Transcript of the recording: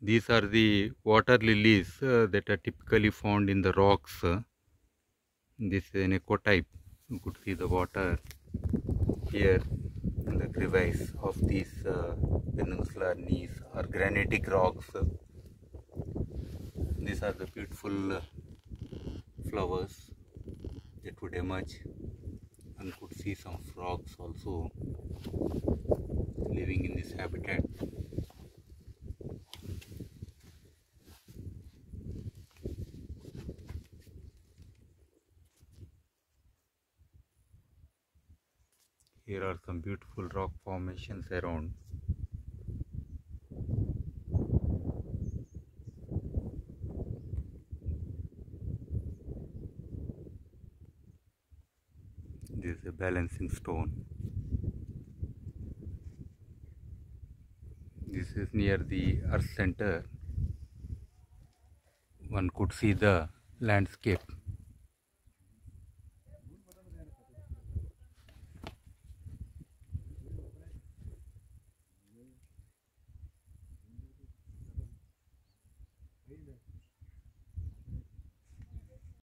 These are the water lilies uh, that are typically found in the rocks. This is an ecotype. You could see the water here in the crevice of these uh, peninsular gneiss or granitic rocks. These are the beautiful uh, flowers that would emerge and could see some frogs also living in this habitat. Here are some beautiful rock formations around. This is a balancing stone. This is near the earth center. One could see the landscape